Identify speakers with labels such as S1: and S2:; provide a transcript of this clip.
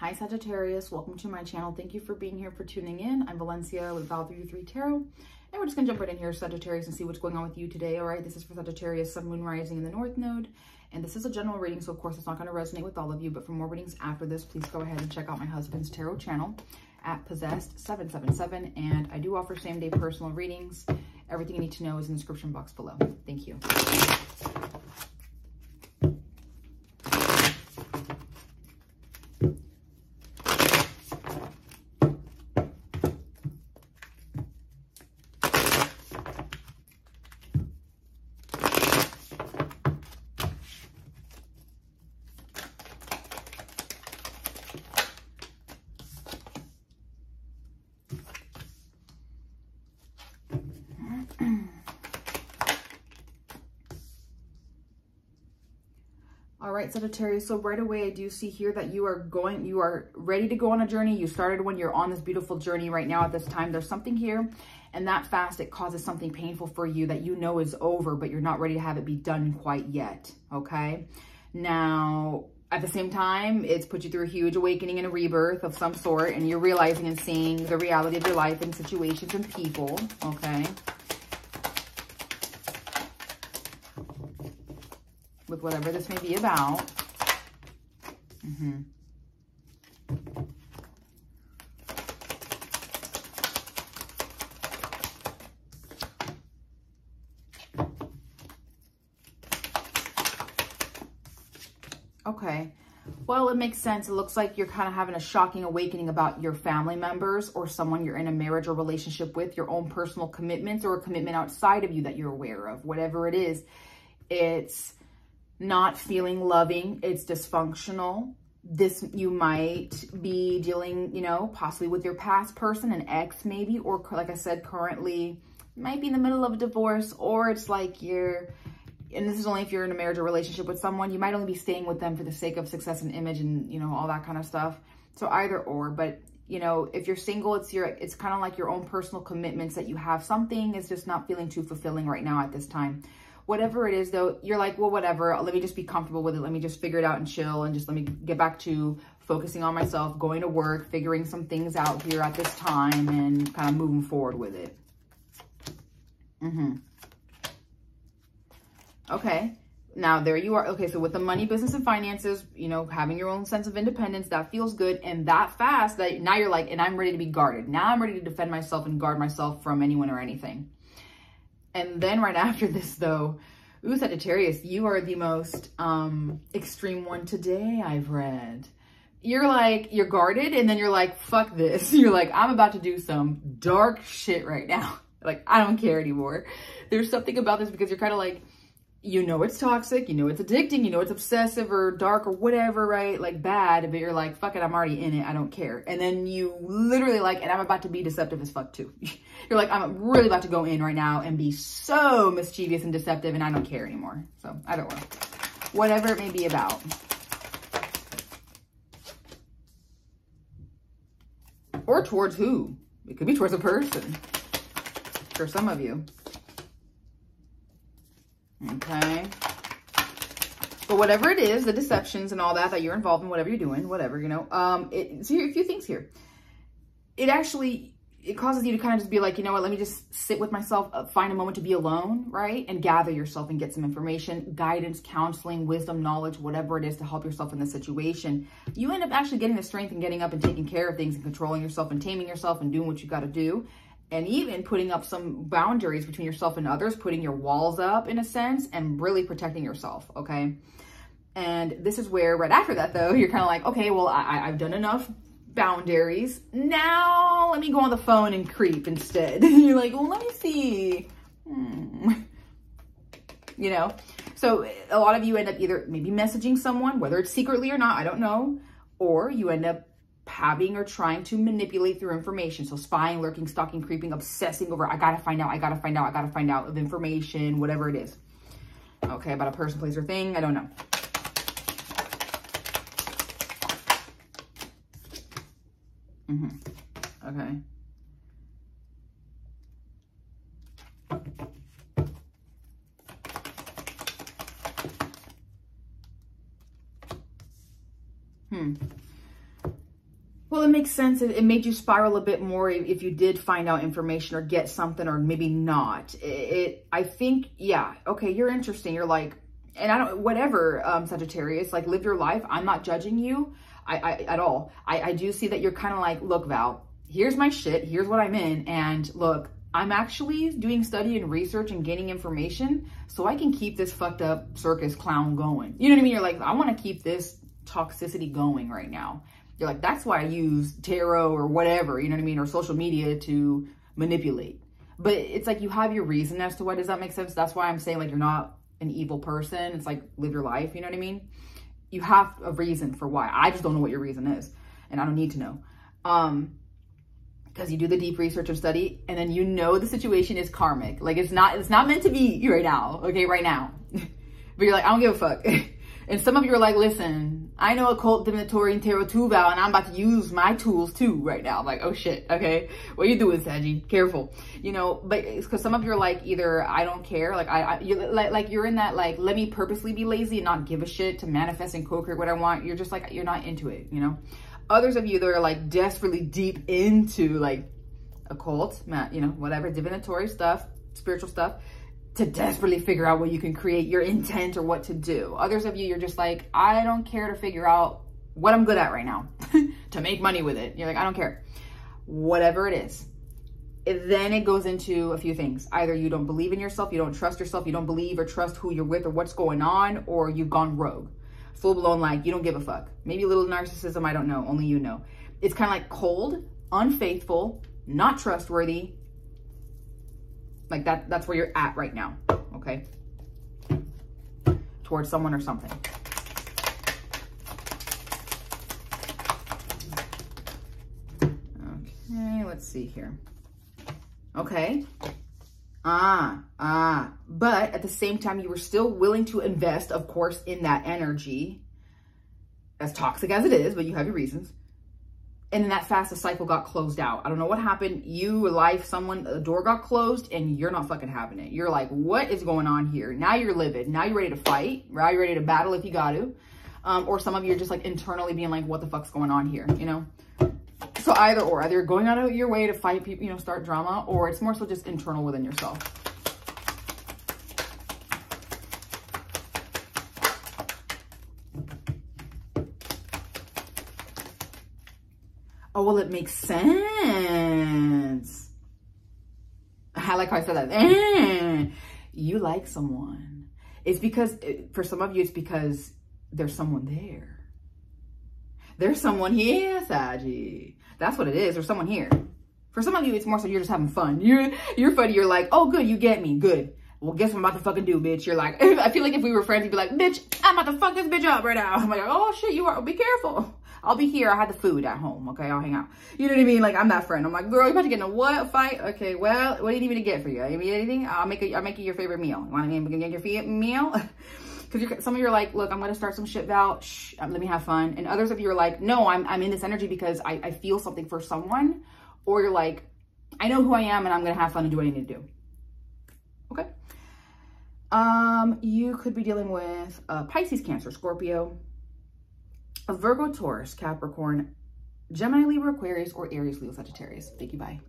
S1: Hi Sagittarius, welcome to my channel. Thank you for being here, for tuning in. I'm Valencia with Val 33 Tarot. And we're just gonna jump right in here, Sagittarius, and see what's going on with you today, all right? This is for Sagittarius, Sun, Moon, Rising in the North Node. And this is a general reading, so of course it's not gonna resonate with all of you, but for more readings after this, please go ahead and check out my husband's tarot channel at Possessed777. And I do offer same-day personal readings. Everything you need to know is in the description box below. Thank you. All right, Sagittarius. So right away, I do see here that you are going, you are ready to go on a journey. You started when you're on this beautiful journey right now at this time. There's something here and that fast, it causes something painful for you that you know is over, but you're not ready to have it be done quite yet. Okay. Now, at the same time, it's put you through a huge awakening and a rebirth of some sort, and you're realizing and seeing the reality of your life and situations and people. Okay. With whatever this may be about. Mm -hmm. Okay. Well, it makes sense. It looks like you're kind of having a shocking awakening about your family members or someone you're in a marriage or relationship with, your own personal commitments or a commitment outside of you that you're aware of, whatever it is. It's not feeling loving. It's dysfunctional. This, you might be dealing, you know, possibly with your past person, an ex maybe, or like I said, currently might be in the middle of a divorce, or it's like you're, and this is only if you're in a marriage or relationship with someone, you might only be staying with them for the sake of success and image and, you know, all that kind of stuff. So either or, but you know, if you're single, it's your, it's kind of like your own personal commitments that you have. Something is just not feeling too fulfilling right now at this time whatever it is though, you're like, well, whatever, let me just be comfortable with it. Let me just figure it out and chill and just let me get back to focusing on myself, going to work, figuring some things out here at this time and kind of moving forward with it. Mm-hmm. Okay. Now, there you are. Okay, so with the money, business, and finances, you know, having your own sense of independence, that feels good. And that fast, that now you're like, and I'm ready to be guarded. Now I'm ready to defend myself and guard myself from anyone or anything. And then right after this though, ooh, Sagittarius, you are the most um, extreme one today I've read. You're like, you're guarded and then you're like, fuck this. You're like, I'm about to do some dark shit right now. Like, I don't care anymore. There's something about this because you're kind of like, you know it's toxic, you know it's addicting, you know it's obsessive or dark or whatever, right? Like bad, but you're like, fuck it, I'm already in it, I don't care. And then you literally like, and I'm about to be deceptive as fuck too. you're like, I'm really about to go in right now and be so mischievous and deceptive and I don't care anymore. So I don't know. Whatever it may be about. Or towards who? It could be towards a person. For some of you. Okay. But whatever it is, the deceptions and all that that you're involved in, whatever you're doing, whatever, you know, um, it, so here, a few things here. It actually, it causes you to kind of just be like, you know what, let me just sit with myself, uh, find a moment to be alone, right? And gather yourself and get some information, guidance, counseling, wisdom, knowledge, whatever it is to help yourself in the situation. You end up actually getting the strength and getting up and taking care of things and controlling yourself and taming yourself and doing what you got to do and even putting up some boundaries between yourself and others, putting your walls up in a sense and really protecting yourself, okay? And this is where right after that though, you're kind of like, okay, well, I, I've done enough boundaries. Now let me go on the phone and creep instead. you're like, well, let me see. Hmm. You know? So a lot of you end up either maybe messaging someone, whether it's secretly or not, I don't know, or you end up having or trying to manipulate through information. So spying, lurking, stalking, creeping, obsessing over, I gotta find out, I gotta find out, I gotta find out of information, whatever it is. Okay, about a person, place, or thing, I don't know. Mm hmm Okay. Hmm. Well, it makes sense. It, made you spiral a bit more if you did find out information or get something or maybe not. It, it I think, yeah, okay, you're interesting. You're like, and I don't, whatever, um, Sagittarius, like live your life. I'm not judging you I, I at all. I, I do see that you're kind of like, look, Val, here's my shit. Here's what I'm in. And look, I'm actually doing study and research and gaining information so I can keep this fucked up circus clown going. You know what I mean? You're like, I want to keep this toxicity going right now. You're like, that's why I use tarot or whatever, you know what I mean? Or social media to manipulate. But it's like you have your reason as to why. Does that make sense? That's why I'm saying like you're not an evil person. It's like live your life, you know what I mean? You have a reason for why. I just don't know what your reason is. And I don't need to know. Um, because you do the deep research or study and then you know the situation is karmic. Like it's not, it's not meant to be right now. Okay. Right now. but you're like, I don't give a fuck. And some of you are like, listen, I know occult, divinatory, and tarot too, Val, and I'm about to use my tools too right now. I'm like, oh shit, okay. What you doing, Saggy? Careful. You know, but it's because some of you are like, either I don't care, like I, I you, like, like you're in that, like, let me purposely be lazy and not give a shit to manifest and co-create what I want. You're just like, you're not into it, you know? Others of you that are like desperately deep into like occult, you know, whatever, divinatory stuff, spiritual stuff to desperately figure out what you can create, your intent or what to do. Others of you, you're just like, I don't care to figure out what I'm good at right now to make money with it. You're like, I don't care. Whatever it is. It, then it goes into a few things. Either you don't believe in yourself, you don't trust yourself, you don't believe or trust who you're with or what's going on, or you've gone rogue. Full blown, like, you don't give a fuck. Maybe a little narcissism, I don't know. Only you know. It's kind of like cold, unfaithful, not trustworthy, like that, that's where you're at right now, okay? Towards someone or something. Okay, let's see here. Okay. Ah, ah. But at the same time, you were still willing to invest, of course, in that energy. As toxic as it is, but you have your reasons and then that fast the cycle got closed out. I don't know what happened. You, life, someone, the door got closed and you're not fucking having it. You're like, what is going on here? Now you're livid. Now you're ready to fight. Now you're ready to battle if you got to. Um, or some of you are just like internally being like, what the fuck's going on here? You know? So either or, either you're going out of your way to fight people, you know, start drama, or it's more so just internal within yourself. Oh, well, it makes sense. I like how I said that. Eh, you like someone. It's because, for some of you, it's because there's someone there. There's someone here, Saji. That's what it is. There's someone here. For some of you, it's more so you're just having fun. You're, you're funny. You're like, oh, good, you get me. Good. Well, guess what I'm about to fucking do, bitch? You're like, I feel like if we were friends, you'd be like, bitch, I'm about to fuck this bitch up right now. I'm like, oh shit, you are, be careful. I'll be here. I had the food at home. Okay, I'll hang out. You know what I mean? Like I'm that friend. I'm like, girl, you about to get in a what fight? Okay, well, what do you need me to get for you? You need anything? I'll make a, I'll make you your favorite meal. You want to get your favorite meal? Because some of you are like, look, I'm going to start some shit, out. Shh, um, let me have fun. And others of you are like, no, I'm, I'm in this energy because I, I feel something for someone. Or you're like, I know who I am and I'm going to have fun and do what I need to do. Okay. Um, you could be dealing with uh, Pisces, Cancer, Scorpio, Virgo, Taurus, Capricorn, Gemini, Libra, Aquarius, or Aries, Leo, Sagittarius. Thank you. Bye.